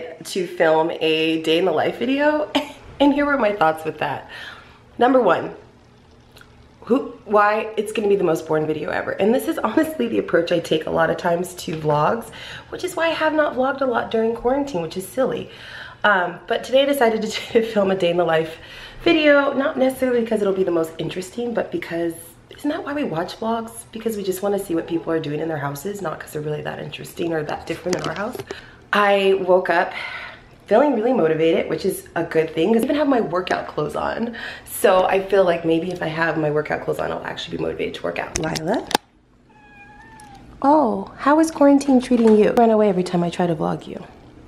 To film a day in the life video and here were my thoughts with that. Number one, who, why it's gonna be the most boring video ever. And this is honestly the approach I take a lot of times to vlogs, which is why I have not vlogged a lot during quarantine, which is silly. Um, but today I decided to film a day in the life video, not necessarily because it'll be the most interesting, but because isn't that why we watch vlogs? Because we just want to see what people are doing in their houses, not because they're really that interesting or that different in our house. I woke up feeling really motivated, which is a good thing because I even have my workout clothes on. So I feel like maybe if I have my workout clothes on, I'll actually be motivated to work out. Lila? Oh, how is quarantine treating you? Run away every time I try to vlog you.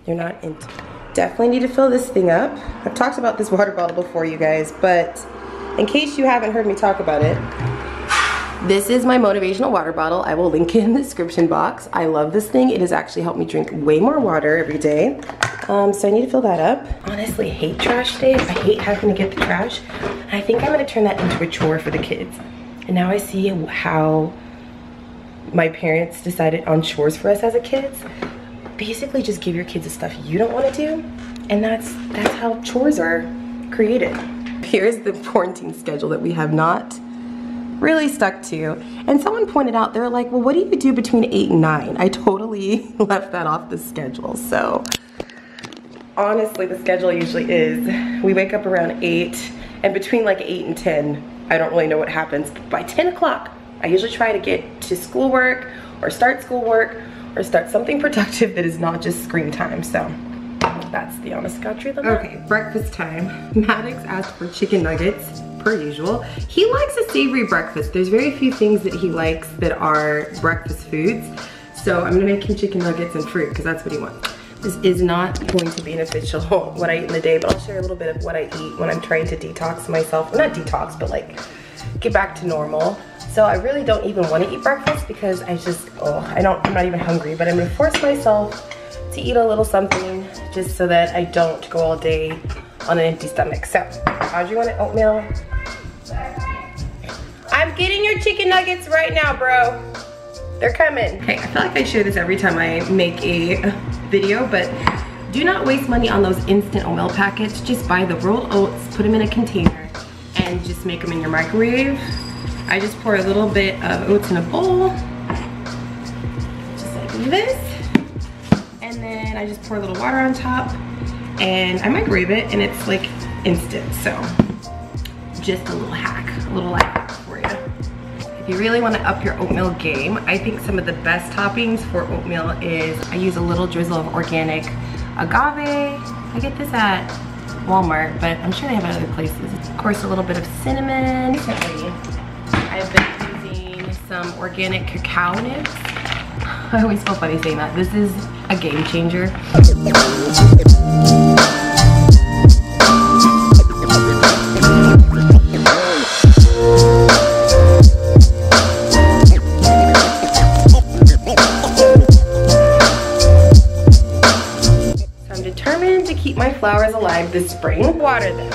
You're not into Definitely need to fill this thing up. I've talked about this water bottle before, you guys, but in case you haven't heard me talk about it, this is my motivational water bottle. I will link it in the description box. I love this thing. It has actually helped me drink way more water every day. Um, so I need to fill that up. Honestly, hate trash days. I hate having to get the trash. I think I'm gonna turn that into a chore for the kids. And now I see how my parents decided on chores for us as a kids. Basically just give your kids the stuff you don't wanna do. And that's, that's how chores are created. Here's the quarantine schedule that we have not really stuck to. And someone pointed out, they're like, well, what do you do between eight and nine? I totally left that off the schedule. So honestly, the schedule usually is, we wake up around eight and between like eight and 10, I don't really know what happens. But by 10 o'clock, I usually try to get to schoolwork or start schoolwork or start something productive that is not just screen time. So that's the honest truth Okay, breakfast time. Maddox asked for chicken nuggets per usual. He likes a savory breakfast. There's very few things that he likes that are breakfast foods. So I'm gonna make him chicken nuggets and fruit because that's what he wants. This is not going to be an official what I eat in the day, but I'll share a little bit of what I eat when I'm trying to detox myself. Well, not detox, but like get back to normal. So I really don't even want to eat breakfast because I just, oh, I don't, I'm not even hungry, but I'm gonna force myself to eat a little something just so that I don't go all day on an empty stomach. So, how do you want it? Oatmeal, I'm getting your chicken nuggets right now, bro. They're coming. Okay, I feel like I share this every time I make a video, but do not waste money on those instant oatmeal packets. Just buy the rolled oats, put them in a container, and just make them in your microwave. I just pour a little bit of oats in a bowl, just like this. And then I just pour a little water on top, and I microwave it, and it's like instant, so just a little hack, a little hack. If you really want to up your oatmeal game, I think some of the best toppings for oatmeal is I use a little drizzle of organic agave. I get this at Walmart, but I'm sure they have it other places. Of course, a little bit of cinnamon. Recently, I've been using some organic cacao nibs. I always feel funny saying that. This is a game changer. Flowers alive this spring. Water them.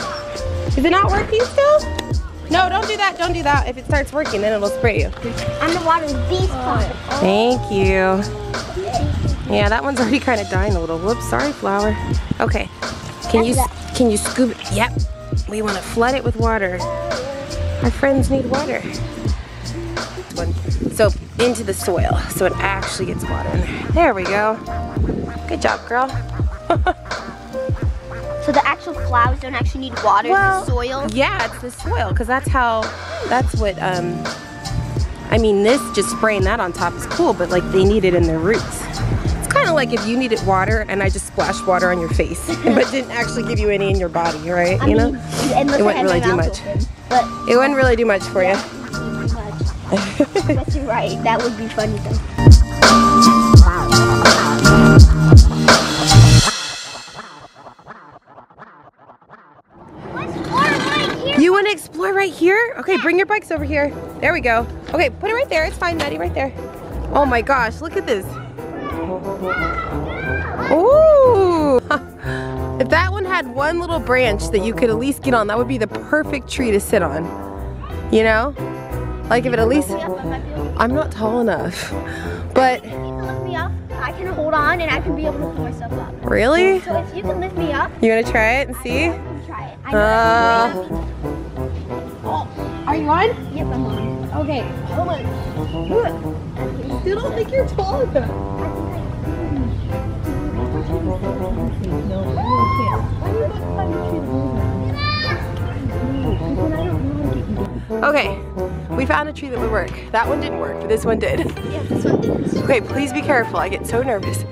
Is it not working still? No, don't do that. Don't do that. If it starts working, then it'll spray you. I'm gonna water these plants. Thank you. Yeah, that one's already kind of dying a little. Whoops, sorry, flower. Okay. Can you can you scoop it? Yep. We want to flood it with water. Our friends need water. So into the soil, so it actually gets water in there. There we go. Good job, girl. So the actual flowers don't actually need water, well, the soil? Yeah, it's the soil, because that's how, that's what, um, I mean, this, just spraying that on top is cool, but like they need it in their roots. It's kind of like if you needed water and I just splashed water on your face, but didn't actually give you any in your body, right? I you mean, know? It wouldn't really do much. Open, but it wouldn't really do much for yeah, you. That's right. That would be funny though. Okay, bring your bikes over here. There we go. Okay, put it right there. It's fine, Maddie, right there. Oh my gosh, look at this. Ooh. if that one had one little branch that you could at least get on, that would be the perfect tree to sit on. You know? Like if it at least... I'm not tall enough. But... I can hold on and I can be able to pull myself up. Really? So if you can lift me up, You wanna try it and see? can try it. I Uh, Are you on? Yep, I'm on. Okay, hold on. you don't think you're tall enough. Okay, we found a tree that would work. That one didn't work, but this one did. Yeah, this one. One. Okay, please be careful. I get so nervous.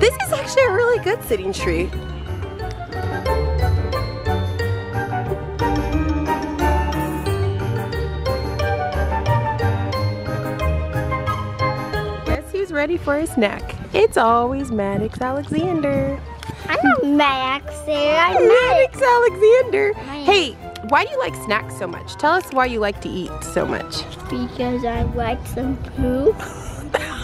This is actually a really good sitting tree. Ready for a snack? It's always Maddox Alexander. I'm not Max there. I'm. Maddox Alexander. Maddox. Hey, why do you like snacks so much? Tell us why you like to eat so much. Because I like some poop.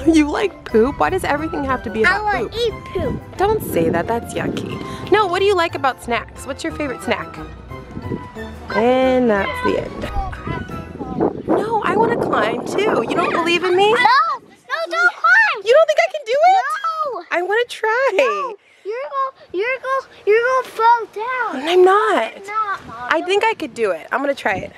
you like poop? Why does everything have to be I about want poop? to eat poop. Don't say that, that's yucky. No, what do you like about snacks? What's your favorite snack? And that's the end. No, I want to climb too. You don't believe in me? No, no, don't climb. You don't think I can do it? No. I want to try. You're going, you're going, you're to fall down. And I'm not. Not, Mom. I think I could do it. I'm going to try it.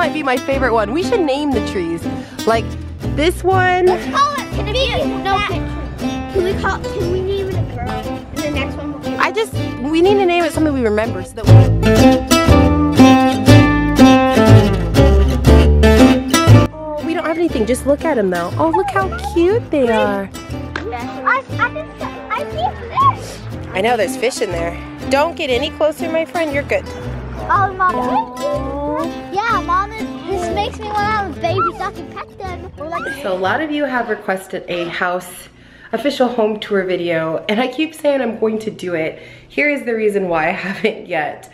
Might be my favorite one. We should name the trees. Like this one. call it. Can it be a no? Can we call? Can we name it a girl? And the next one will be. I just, we need to name it something we remember so that we. Oh, we don't have anything. Just look at them though. Oh, look how cute they are. I, I, I see fish. I know there's fish in there. Don't get any closer, my friend. You're good. Oh, mom. Makes me want to have a baby I can pet them. So a lot of you have requested a house official home tour video and I keep saying I'm going to do it. Here is the reason why I haven't yet.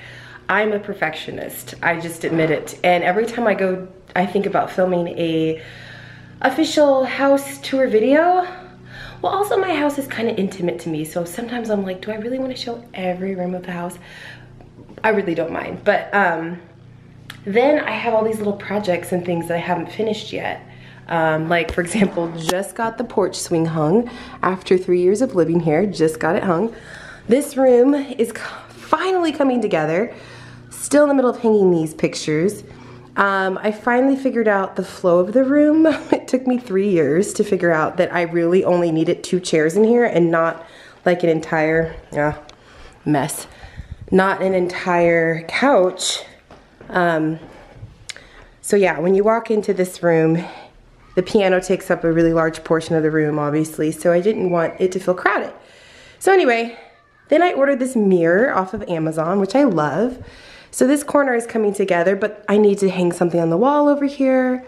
I'm a perfectionist. I just admit it. And every time I go, I think about filming a official house tour video. Well, also my house is kind of intimate to me. So sometimes I'm like, do I really want to show every room of the house? I really don't mind. But um, then I have all these little projects and things that I haven't finished yet. Um, like for example, just got the porch swing hung after three years of living here, just got it hung. This room is finally coming together. Still in the middle of hanging these pictures. Um, I finally figured out the flow of the room. it took me three years to figure out that I really only needed two chairs in here and not like an entire uh, mess. Not an entire couch. Um, so yeah, when you walk into this room, the piano takes up a really large portion of the room, obviously, so I didn't want it to feel crowded. So anyway, then I ordered this mirror off of Amazon, which I love. So this corner is coming together, but I need to hang something on the wall over here.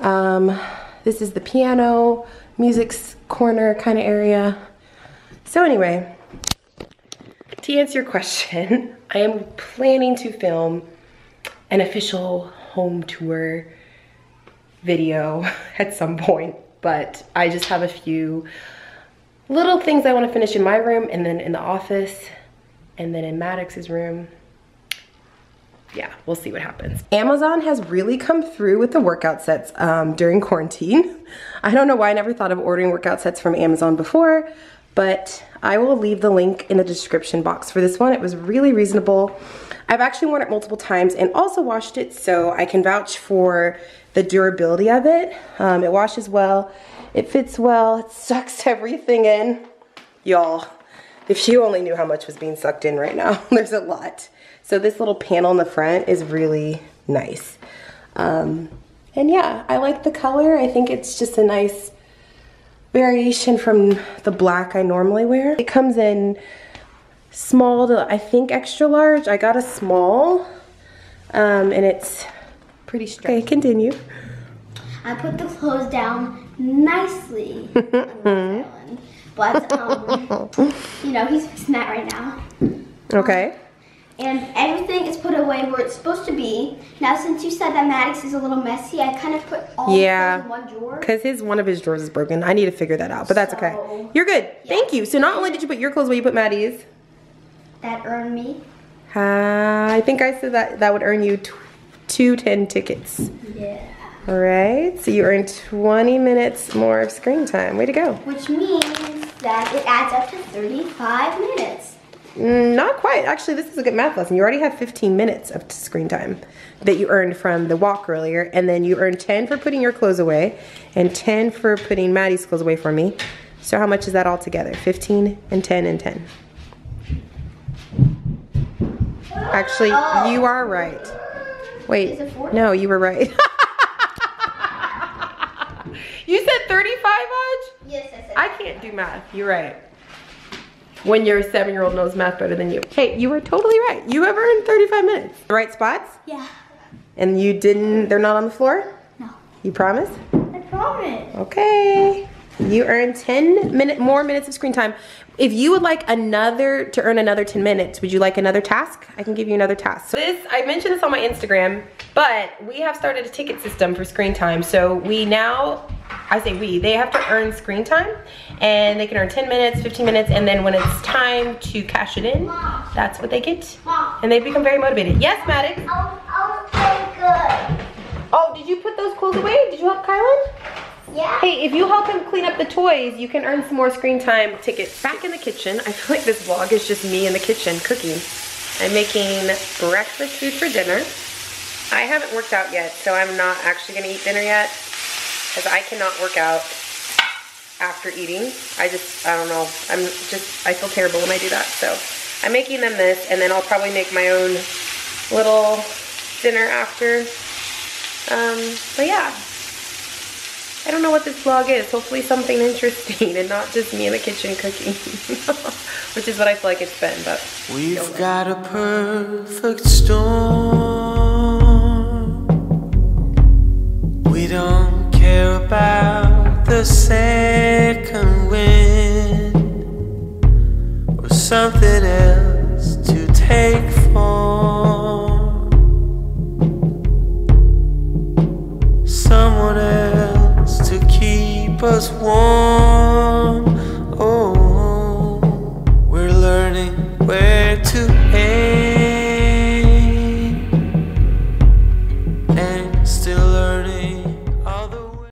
Um, this is the piano, music's corner kind of area. So anyway, to answer your question, I am planning to film an official home tour video at some point, but I just have a few little things I want to finish in my room and then in the office and then in Maddox's room. Yeah, we'll see what happens. Amazon has really come through with the workout sets um, during quarantine. I don't know why I never thought of ordering workout sets from Amazon before, but I will leave the link in the description box for this one. It was really reasonable. I've actually worn it multiple times and also washed it so I can vouch for the durability of it. Um, it washes well, it fits well, it sucks everything in. Y'all, if you only knew how much was being sucked in right now, there's a lot. So this little panel in the front is really nice. Um, and yeah, I like the color. I think it's just a nice variation from the black I normally wear. It comes in small to I think extra large. I got a small um, and it's pretty straight. Okay, continue. I put the clothes down nicely. but um, you know he's fixing that right now. Okay. And everything is put away where it's supposed to be. Now, since you said that Maddox is a little messy, I kind of put all Yeah. in one drawer. Because his one of his drawers is broken. I need to figure that out, but that's okay. You're good. Thank you. So not only did you put your clothes away, you put Maddie's. That earned me. Uh, I think I said that that would earn you two ten tickets. Yeah. All right. So you earned 20 minutes more of screen time. Way to go. Which means that it adds up to 35 minutes. Not quite. Actually, this is a good math lesson. You already have 15 minutes of screen time that you earned from the walk earlier, and then you earned 10 for putting your clothes away, and 10 for putting Maddie's clothes away for me. So how much is that all together? 15 and 10 and 10. Actually, Oh. you are right. Wait, Is it 40? no, you were right. you said 35, Hodge? Yes, I said I can't do math. You're right. When your seven-year-old knows math better than you. Hey, you were totally right. You have earned 35 minutes. The right spots? Yeah. And you didn't, they're not on the floor? No. You promise? I promise. Okay. You earn 10 minute more minutes of screen time. If you would like another to earn another 10 minutes, would you like another task? I can give you another task. So this I mentioned this on my Instagram, but we have started a ticket system for screen time. So we now I say we, they have to earn screen time and they can earn 10 minutes, 15 minutes, and then when it's time to cash it in, that's what they get. And they become very motivated. Yes, Maddox? Oh, good. Oh, did you put those clothes away? Did you help Kylan? Yeah. Hey, if you help him clean up the toys, you can earn some more screen time tickets. Back in the kitchen, I feel like this vlog is just me in the kitchen cooking. I'm making breakfast food for dinner. I haven't worked out yet, so I'm not actually gonna eat dinner yet, because I cannot work out after eating. I just, I don't know, I'm just, I feel terrible when I do that, so I'm making them this, and then I'll probably make my own little dinner after. Um, but yeah, I don't know what this vlog is. Hopefully something interesting and not just me in the kitchen cooking. Which is what I feel like it's been, but We've got a perfect storm. We don't care about the second wind or something else to take form. Someone else to keep us warm.